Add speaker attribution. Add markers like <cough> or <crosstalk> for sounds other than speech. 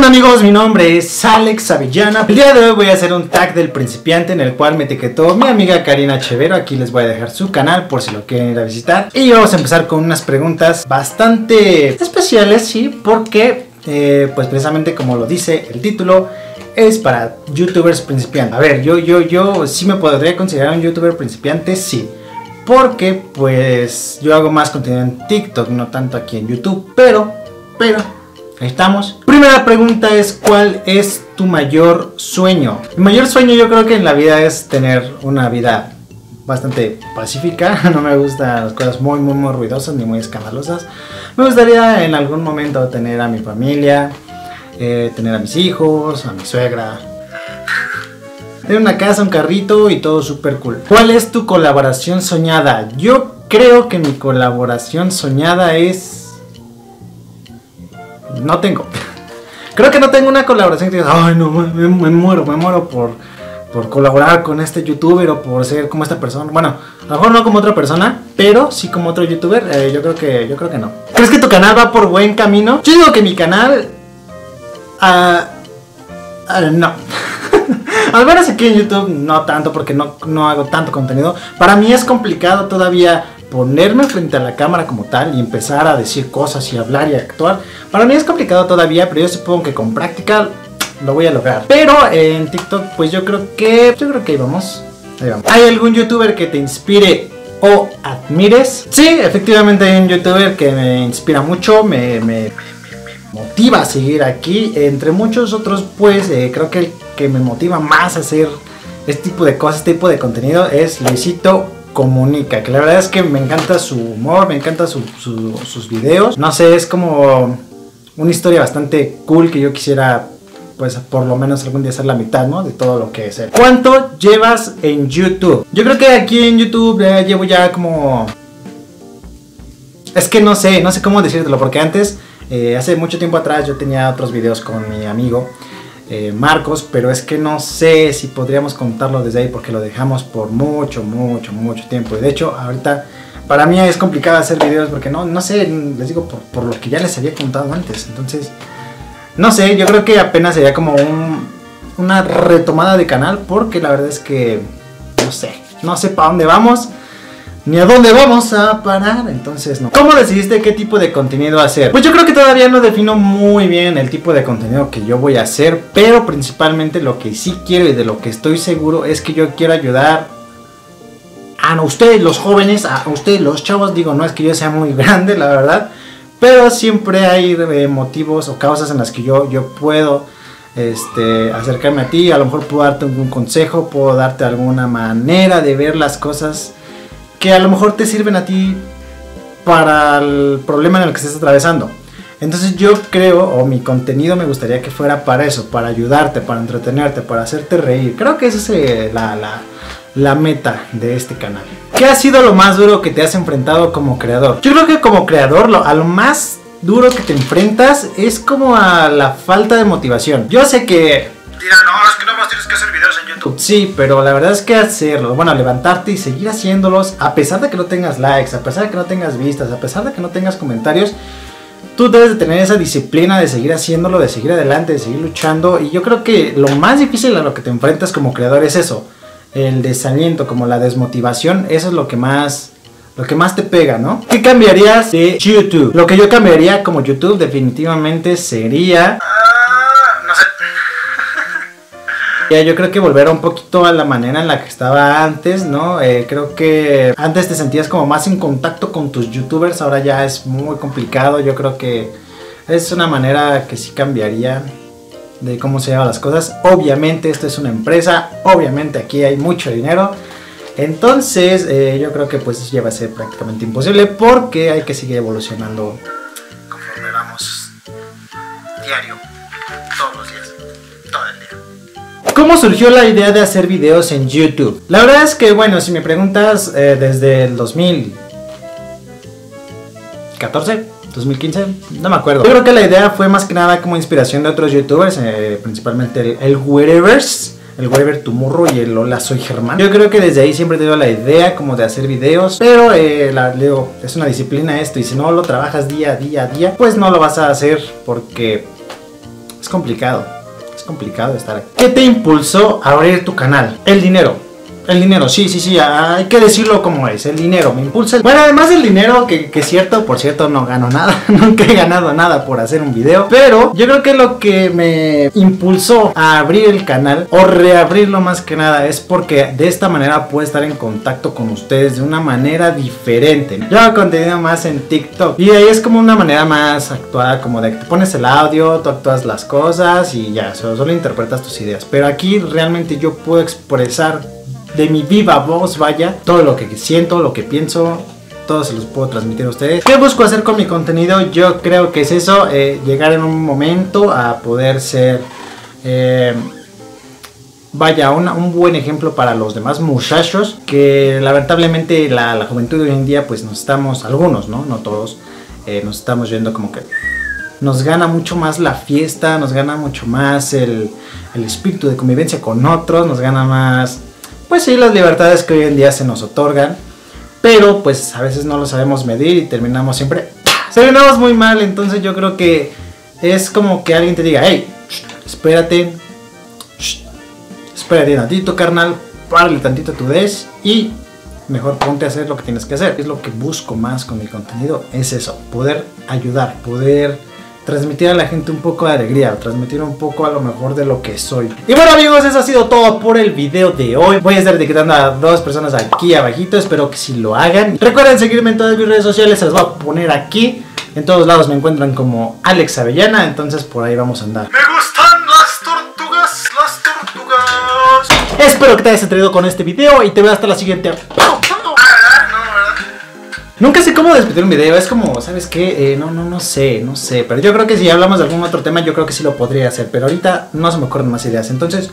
Speaker 1: onda amigos? Mi nombre es Alex Avillana. El día de hoy voy a hacer un tag del principiante en el cual me etiquetó mi amiga Karina Chevero. Aquí les voy a dejar su canal por si lo quieren ir a visitar. Y vamos a empezar con unas preguntas bastante especiales, sí, porque eh, pues precisamente como lo dice el título, es para youtubers principiantes. A ver, yo, yo, yo sí me podría considerar un youtuber principiante, sí. Porque pues yo hago más contenido en TikTok, no tanto aquí en YouTube. Pero, pero, ahí estamos. Primera pregunta es, ¿cuál es tu mayor sueño? Mi mayor sueño yo creo que en la vida es tener una vida bastante pacífica. <laughs> No me gustan las cosas muy, muy, muy ruidosas ni muy escandalosas. Me gustaría en algún momento tener a mi familia, eh, tener a mis hijos, a mi suegra. Tener una casa, un carrito y todo súper cool. ¿Cuál es tu colaboración soñada? Yo creo que mi colaboración soñada es... No tengo. <laughs> Creo que no tengo una colaboración que digas, ay no, me, muero, me muero por, por colaborar con este youtuber o por ser como esta persona. Bueno, a lo mejor no como otra persona, pero sí como otro youtuber. eh, yo creo que yo creo que no. ¿Crees que tu canal va por buen camino? Yo digo que mi canal ah, no. <laughs> Al menos aquí en YouTube no tanto porque no, no hago tanto contenido. Para mí es complicado todavía ponerme frente a la cámara como tal y empezar a decir cosas y hablar y actuar. Para mí es complicado todavía, pero yo supongo que con práctica lo voy a lograr. Pero en TikTok, pues yo creo que. Yo creo que ahí vamos. Ahí vamos. ¿Hay algún youtuber que te inspire o admires? Sí, efectivamente hay un youtuber que me inspira mucho, me, motiva a seguir aquí. Entre muchos otros, pues eh, creo que el que me motiva más a hacer este tipo de cosas, este tipo de contenido es Luisito Comunica. Que la verdad es que me encanta su humor, me encanta su- su- sus videos. No sé, es como una historia bastante cool que yo quisiera pues por lo menos algún día hacer la mitad, ¿no? De todo lo que es él. ¿Cuánto llevas en YouTube? Yo creo que aquí en YouTube eh, llevo ya como... Es que no sé, no sé cómo decírtelo, porque antes, eh, hace mucho tiempo atrás, yo tenía otros videos con mi amigo eh, Marcos, pero es que no sé si podríamos contarlo desde ahí, porque lo dejamos por mucho, mucho, mucho tiempo. Y de hecho, ahorita para mí es complicado hacer videos, porque no, no sé, les digo, por, por lo que ya les había contado antes. Entonces, no sé, yo creo que apenas sería como un- una retomada de canal porque la verdad es que no sé, no sé para dónde vamos ni a dónde vamos a parar, entonces no. ¿Cómo decidiste qué tipo de contenido hacer? Pues yo creo que todavía no defino muy bien el tipo de contenido que yo voy a hacer, pero principalmente lo que sí quiero y de lo que estoy seguro es que yo quiero ayudar a ustedes los jóvenes, a ustedes los chavos, digo, no es que yo sea muy <laughs> grande, la verdad, pero siempre hay eh, motivos o causas en las que yo, yo puedo este, acercarme a ti, a lo mejor puedo darte algún consejo, puedo darte alguna manera de ver las cosas que a lo mejor te sirven a ti para el problema en el que estés atravesando. Entonces yo creo, o mi contenido me gustaría que fuera para eso, para ayudarte, para entretenerte, para hacerte reír. Creo que esa es eh, la, la, la meta de este canal. ¿Qué ha sido lo más duro que te has enfrentado como creador? Yo creo que como creador lo, a lo más duro que te enfrentas es como a la falta de motivación. Yo sé que dirán, no, es que no más tienes que hacer videos en YouTube. Sí, pero la verdad es que hacerlo, bueno, levantarte y seguir haciéndolos, a pesar de que no tengas likes, a pesar de que no tengas vistas, a pesar de que no tengas comentarios, tú debes de tener esa disciplina de seguir haciéndolo, de seguir adelante, de seguir luchando. Y yo creo que lo más difícil a lo que te enfrentas como creador es eso, el desaliento, como la desmotivación, eso es lo que más... Lo que más te pega, ¿no? ¿Qué cambiarías de YouTube? Lo que yo cambiaría como YouTube definitivamente sería... no sé. Ya, yo creo que volver un poquito a la manera en la que estaba antes, ¿no? Eh, creo que antes te sentías como más en contacto con tus youtubers, ahora ya es muy complicado. Yo creo que es una manera que sí cambiaría de cómo se llevan las cosas. Obviamente esto es una empresa, obviamente aquí hay mucho dinero. Entonces eh, yo creo que pues ya va a ser prácticamente imposible porque hay que seguir evolucionando conforme vamos diario, ¿Cómo surgió la idea de hacer videos en YouTube? La verdad es que, bueno, si me preguntas eh, desde el 2014, 2015, no me acuerdo. Yo creo que la idea fue más que nada como inspiración de otros youtubers, eh, principalmente el, el el Wherever Tomorrow y el Hola Soy Germán. Yo creo que desde ahí siempre he la idea como de hacer videos, pero eh, digo, es una disciplina esto y si no lo trabajas día a día a día, pues no lo vas a hacer porque es complicado. Es complicado estar aquí. ¿Qué te impulsó a abrir tu canal? El dinero. El dinero, sí, sí, sí, hay que decirlo como es. El dinero me impulsa. Bueno, además del dinero, que, que cierto, por cierto, no gano nada. <laughs> Nunca he ganado nada por hacer un video. Pero yo creo que lo que me impulsó a abrir el canal o reabrirlo más que nada es porque de esta manera puedo estar en contacto con ustedes de una manera diferente. Yo hago contenido más en TikTok y ahí es como una manera más actuada, como de que te pones el audio, tú actúas las cosas y ya, solo, solo interpretas tus ideas. Pero aquí realmente yo puedo expresar de mi viva voz, vaya, todo lo que siento, lo que pienso, todo se los puedo transmitir a ustedes. ¿Qué busco hacer con mi contenido? Yo creo que es eso, eh, llegar en un momento a poder ser, eh, vaya, un buen ejemplo para los demás muchachos, que lamentablemente la, juventud de hoy en día, pues nos estamos, algunos, ¿no? No todos, eh, nos estamos yendo como que nos gana mucho más la fiesta, nos gana mucho más el, el espíritu de convivencia con otros, nos gana más pues sí, las libertades que hoy en día se nos otorgan, pero pues a veces no lo sabemos medir y terminamos siempre, terminamos muy mal, entonces yo creo que es como que alguien te diga, hey, espérate, espérate tantito carnal, párale tantito tu des y mejor ponte a hacer lo que tienes que hacer. Es lo que busco más con mi contenido, es eso, poder ayudar, poder transmitir a la gente un poco de alegría, transmitir un poco a lo mejor de lo que soy. Y bueno amigos, eso ha sido todo por el video de hoy. Voy a estar etiquetando a dos personas aquí abajito, espero que si lo hagan. Recuerden seguirme en todas mis redes sociales, se las voy a poner aquí. En todos lados me encuentran como Alex Avellana, entonces por ahí vamos a andar.
Speaker 2: Me gustan las tortugas, las tortugas.
Speaker 1: Espero que te hayas entretenido con este video y te veo hasta la siguiente. Nunca sé cómo despedir un video, es como, ¿sabes qué? Eh, no, no, no sé, no sé. Pero yo creo que si hablamos de algún otro tema, yo creo que sí lo podría hacer. Pero ahorita no se me ocurren más ideas. Entonces,